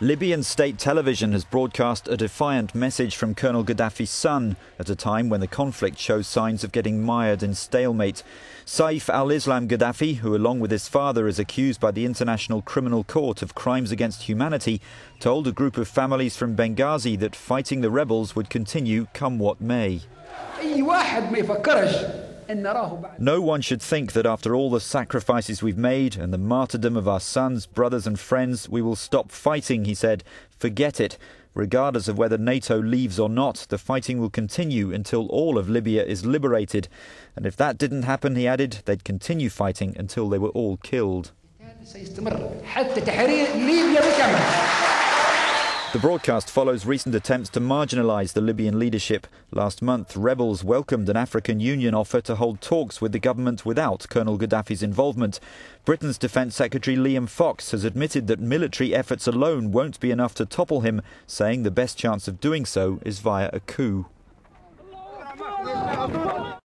Libyan state television has broadcast a defiant message from Colonel Gaddafi's son at a time when the conflict shows signs of getting mired in stalemate. Saif al Islam Gaddafi, who along with his father is accused by the International Criminal Court of crimes against humanity, told a group of families from Benghazi that fighting the rebels would continue come what may. No one should think that after all the sacrifices we've made and the martyrdom of our sons, brothers, and friends, we will stop fighting, he said. Forget it. Regardless of whether NATO leaves or not, the fighting will continue until all of Libya is liberated. And if that didn't happen, he added, they'd continue fighting until they were all killed. The broadcast follows recent attempts to marginalise the Libyan leadership. Last month, rebels welcomed an African Union offer to hold talks with the government without Colonel Gaddafi's involvement. Britain's Defence Secretary Liam Fox has admitted that military efforts alone won't be enough to topple him, saying the best chance of doing so is via a coup.